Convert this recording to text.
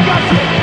got you.